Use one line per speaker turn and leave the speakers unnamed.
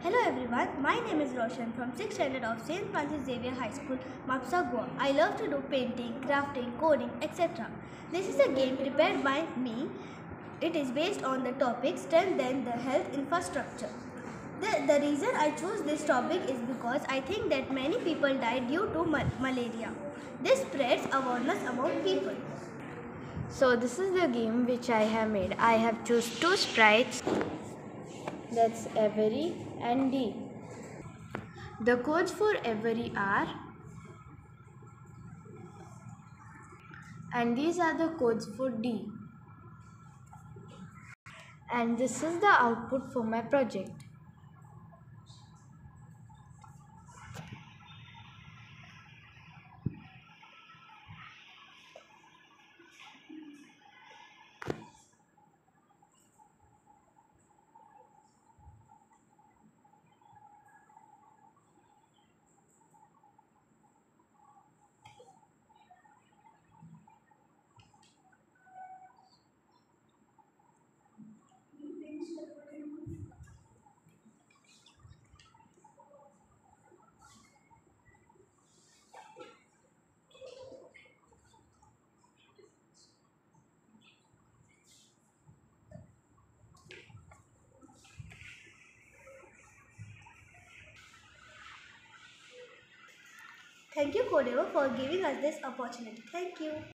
Hello everyone, my name is Roshan from 6th standard of St. Francis Xavier High School, Mapusa, Goa. I love to do painting, crafting, coding, etc. This is a game prepared by me. It is based on the topic strengthen the health infrastructure. The, the reason I chose this topic is because I think that many people die due to ma- malaria. This spreads awareness among people.
So this is the game which I have made. I have choose two sprites. That's Avery and Dee. The codes for Avery are and these are the codes for Dee. And this is the output for my project.
Thank you, Codevo, for giving us this opportunity. Thank you.